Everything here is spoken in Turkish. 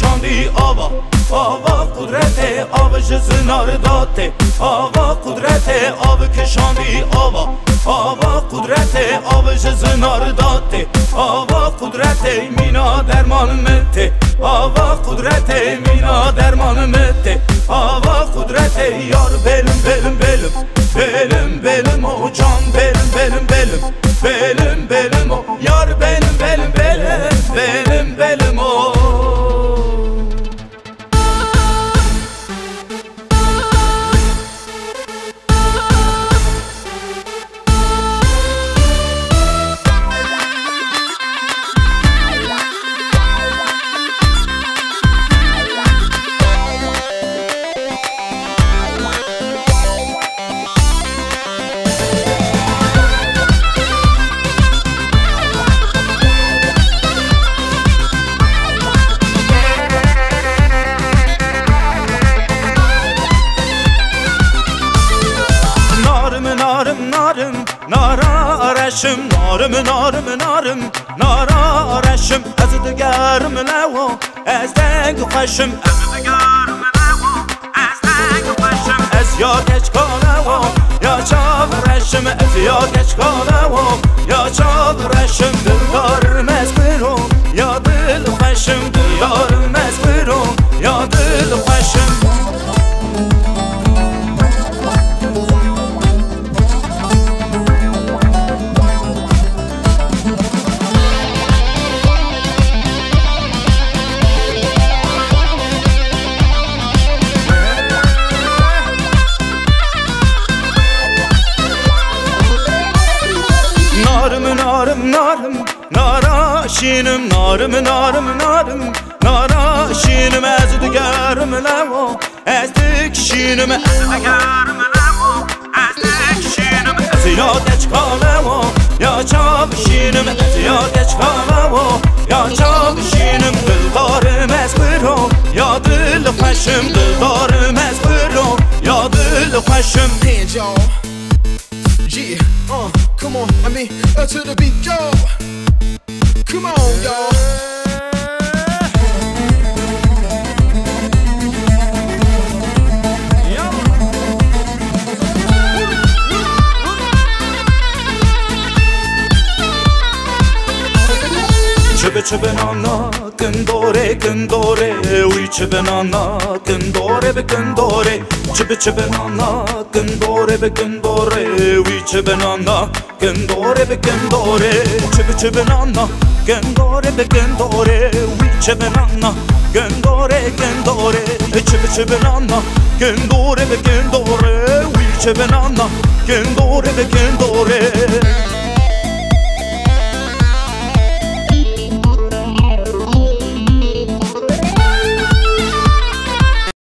nişandi ava Ava kudrete av jiz naridate Ava kudrete av kişandi ava Ava kudrete av jiz naridate Ava kudrete mina derman mette. Ava kudrete mina derman mette. Ava kudrete yar belim belim belim. Belim belim o can belim belim belim. Belim belim o yar belim. nararashim norim norim norim nararashim azdigarim lavo azdangu qashim azdigarim lavo azdangu qashim azyogach qolavo yo chavrashim azyogach qolavo yo chavrashim dildor narım narım Nara şinim narım narım narım Nara şinim ez digerim levo Ez dik şinim ez digerim levo Ez dik şinim ez ya geç kalevo Ya çav şinim ez ya geç kalevo Ya çav şinim dildarım ez biro Ya dil kaşım dildarım ez biro Ya dil Hands, y'all. Come on, I mean, uh, to the beat, y'all. Come on, y'all. Că ce benana când dore, când dore Ui ce benana când dore, be când dore Ce be ce benana când dore, be când dore Ui ce benana când dore, be când dore Ce be ce benana când dore, be când dore Ui ce benana când dore, când dore Ce be ce benana când dore, be când dore Ui ce benana când dore, be când dore